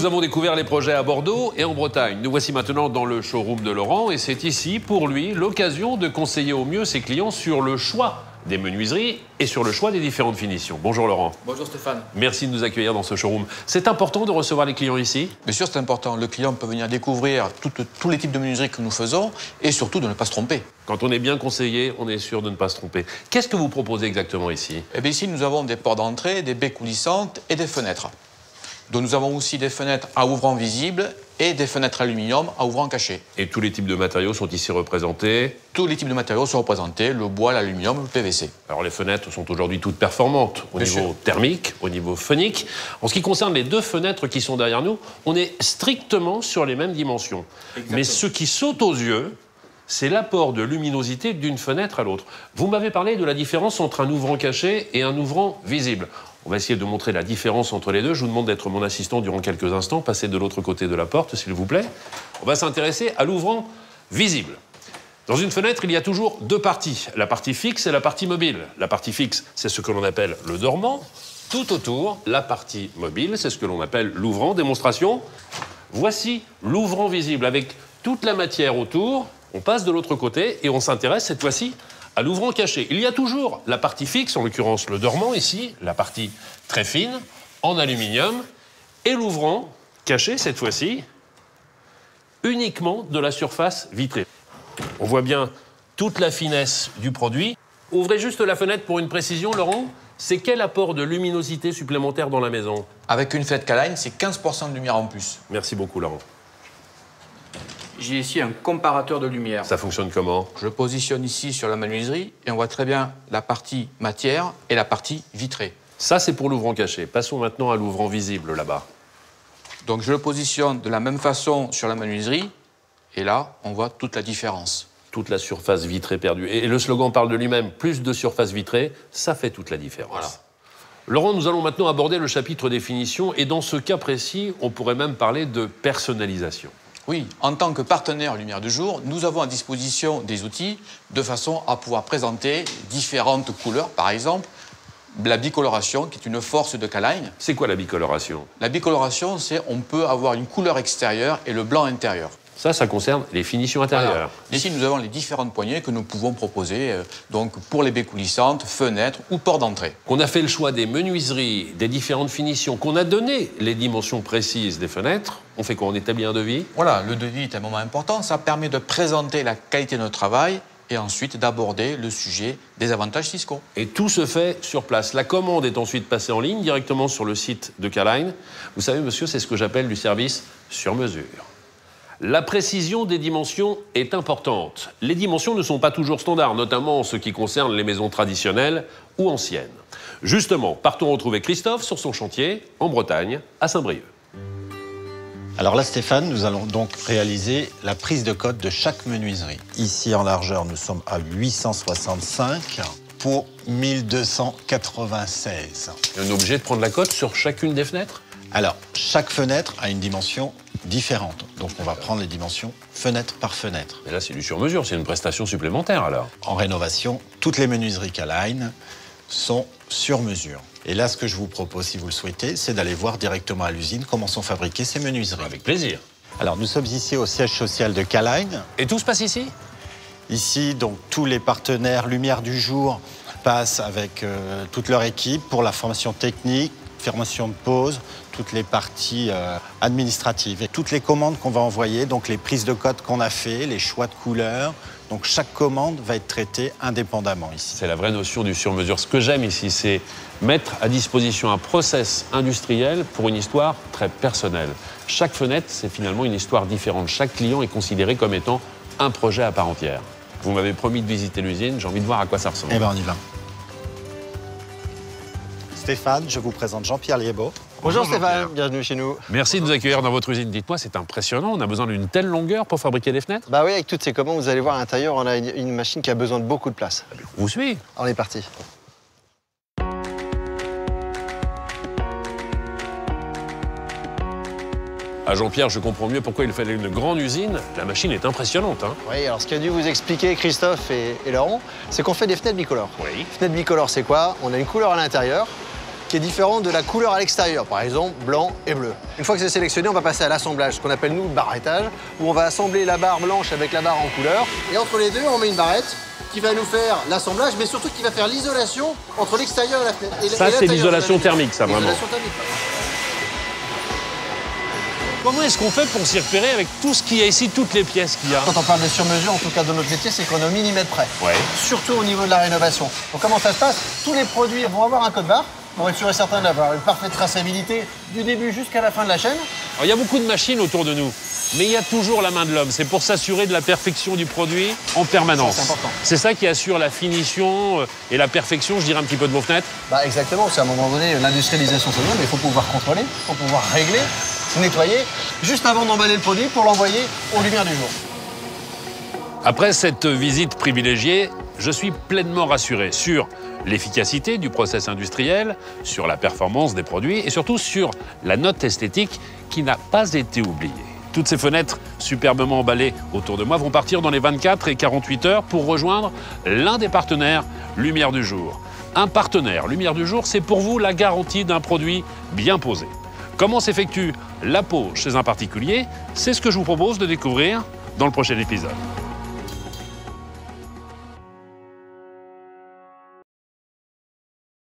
Nous avons découvert les projets à Bordeaux et en Bretagne. Nous voici maintenant dans le showroom de Laurent et c'est ici, pour lui, l'occasion de conseiller au mieux ses clients sur le choix des menuiseries et sur le choix des différentes finitions. Bonjour Laurent. Bonjour Stéphane. Merci de nous accueillir dans ce showroom. C'est important de recevoir les clients ici? Bien sûr, c'est important. Le client peut venir découvrir tous les types de menuiseries que nous faisons et surtout de ne pas se tromper. Quand on est bien conseillé, on est sûr de ne pas se tromper. Qu'est-ce que vous proposez exactement ici? Eh bien ici, nous avons des portes d'entrée, des baies coulissantes et des fenêtres. Donc nous avons aussi des fenêtres à ouvrant visible et des fenêtres aluminium à ouvrant caché. Et tous les types de matériaux sont ici représentés Tous les types de matériaux sont représentés, le bois, l'aluminium, le PVC. Alors les fenêtres sont aujourd'hui toutes performantes au niveau thermique, au niveau phonique. En ce qui concerne les deux fenêtres qui sont derrière nous, on est strictement sur les mêmes dimensions. Mais ce qui saute aux yeux, c'est l'apport de luminosité d'une fenêtre à l'autre. Vous m'avez parlé de la différence entre un ouvrant caché et un ouvrant visible. On va essayer de montrer la différence entre les deux. Je vous demande d'être mon assistant durant quelques instants. Passez de l'autre côté de la porte, s'il vous plaît. On va s'intéresser à l'ouvrant visible. Dans une fenêtre, il y a toujours deux parties, la partie fixe et la partie mobile. La partie fixe, c'est ce que l'on appelle le dormant. Tout autour, la partie mobile, c'est ce que l'on appelle l'ouvrant. Démonstration. Voici l'ouvrant visible avec toute la matière autour. On passe de l'autre côté et on s'intéresse cette fois-ci à l'ouvrant caché. Il y a toujours la partie fixe, en l'occurrence le dormant ici, la partie très fine, en aluminium, et l'ouvrant caché cette fois-ci, uniquement de la surface vitrée. On voit bien toute la finesse du produit. Ouvrez juste la fenêtre pour une précision, Laurent. C'est quel apport de luminosité supplémentaire dans la maison? Avec une fenêtre Caline, c'est 15% de lumière en plus. Merci beaucoup, Laurent. J'ai ici un comparateur de lumière. Ça fonctionne comment? Je positionne ici sur la menuiserie et on voit très bien la partie matière et la partie vitrée. Ça, c'est pour l'ouvrant caché. Passons maintenant à l'ouvrant visible là-bas. Donc je le positionne de la même façon sur la menuiserie et là, on voit toute la différence. Toute la surface vitrée perdue. Et le slogan parle de lui-même, plus de surface vitrée, ça fait toute la différence. Voilà. Laurent, nous allons maintenant aborder le chapitre définition et dans ce cas précis, on pourrait même parler de personnalisation. Oui, en tant que partenaire Lumière du Jour, nous avons à disposition des outils de façon à pouvoir présenter différentes couleurs, par exemple la bicoloration, qui est une force de Caline. C'est quoi la bicoloration? La bicoloration, c'est on peut avoir une couleur extérieure et le blanc intérieur. Ça, ça concerne les finitions intérieures. Voilà. Ici, nous avons les différentes poignées que nous pouvons proposer euh, donc pour les baies coulissantes, fenêtres ou portes d'entrée. Qu'on a fait le choix des menuiseries, des différentes finitions, qu'on a donné les dimensions précises des fenêtres, on fait quoi? On établit un devis? Voilà, le devis est un moment important. Ça permet de présenter la qualité de notre travail et ensuite d'aborder le sujet des avantages fiscaux. Et tout se fait sur place. La commande est ensuite passée en ligne directement sur le site de Caline. Vous savez, monsieur, c'est ce que j'appelle du service sur mesure. La précision des dimensions est importante. Les dimensions ne sont pas toujours standards, notamment en ce qui concerne les maisons traditionnelles ou anciennes. Justement, partons retrouver Christophe sur son chantier en Bretagne, à Saint-Brieuc. Alors là, Stéphane, nous allons donc réaliser la prise de code de chaque menuiserie. Ici, en largeur, nous sommes à 865 pour 1296. On est obligé de prendre la cote sur chacune des fenêtres? Alors, chaque fenêtre a une dimension différente. Donc, on va prendre les dimensions fenêtre par fenêtre. Mais là, c'est du sur-mesure, c'est une prestation supplémentaire alors. En rénovation, toutes les menuiseries Caline sont sur mesure. Et là, ce que je vous propose, si vous le souhaitez, c'est d'aller voir directement à l'usine comment sont fabriquées ces menuiseries. Avec plaisir. Alors, nous sommes ici au siège social de Caline. Et tout se passe ici? Ici, donc, tous les partenaires Lumière du Jour passent avec euh, toute leur équipe pour la formation technique, formation de pause, toutes les parties euh, administratives et toutes les commandes qu'on va envoyer, donc les prises de code qu'on a fait, les choix de couleurs. Donc chaque commande va être traitée indépendamment ici. C'est la vraie notion du sur-mesure. Ce que j'aime ici, c'est mettre à disposition un process industriel pour une histoire très personnelle. Chaque fenêtre, c'est finalement une histoire différente. Chaque client est considéré comme étant un projet à part entière. Vous m'avez promis de visiter l'usine, j'ai envie de voir à quoi ça ressemble. Eh bien, on y va. Stéphane, je vous présente Jean-Pierre Liébeau. Bonjour, Stéphane, bienvenue chez nous. Merci de nous accueillir dans votre usine. Dites-moi, c'est impressionnant. On a besoin d'une telle longueur pour fabriquer des fenêtres Bah oui, avec toutes ces commandes, vous allez voir à l'intérieur, on a une, une machine qui a besoin de beaucoup de place. Vous suivez On est parti. À Jean-Pierre, je comprends mieux pourquoi il fallait une grande usine. La machine est impressionnante. Hein Oui, alors ce qu'a dû vous expliquer Christophe et, et Laurent, c'est qu'on fait des fenêtres bicolores. oui. Fenêtre bicolore, c'est quoi? On a une couleur à l'intérieur qui est différente de la couleur à l'extérieur, par exemple blanc et bleu. Une fois que c'est sélectionné, on va passer à l'assemblage, ce qu'on appelle nous le barrettage, où on va assembler la barre blanche avec la barre en couleur. Et entre les deux, on met une barrette qui va nous faire l'assemblage, mais surtout qui va faire l'isolation entre l'extérieur et la fenêtre. Et- Ça, c'est l'isolation thermique, ça, vraiment. Thermique. Comment est-ce qu'on fait pour s'y repérer avec tout ce qu'il y a ici, toutes les pièces qu'il y a? Quand on parle de sur-mesure, en tout cas de notre métier, c'est qu'on est au millimètre près. Ouais. Surtout au niveau de la rénovation. Donc comment ça se passe? Tous les produits vont avoir un code barre pour être sûr et certain d'avoir une parfaite traçabilité du début jusqu'à la fin de la chaîne. Alors, il y a beaucoup de machines autour de nous, mais il y a toujours la main de l'homme. C'est pour s'assurer de la perfection du produit en permanence. C'est important. C'est ça qui assure la finition euh, et la perfection, je dirais un petit peu de vos fenêtres. Bah exactement, c'est à un moment donné, l'industrialisation c'est bien, mais il faut pouvoir contrôler, il faut pouvoir régler, nettoyer, juste avant d'emballer le produit pour l'envoyer aux lumières du jour. Après cette visite privilégiée, je suis pleinement rassuré sur l'efficacité du process industriel, sur la performance des produits et surtout sur la note esthétique qui n'a pas été oubliée. Toutes ces fenêtres superbement emballées autour de moi vont partir dans les 24 et 48 heures pour rejoindre l'un des partenaires Lumière du jour. Un partenaire Lumière du jour, c'est pour vous la garantie d'un produit bien posé. Comment s'effectue la pose chez un particulier? C'est ce que je vous propose de découvrir dans le prochain épisode.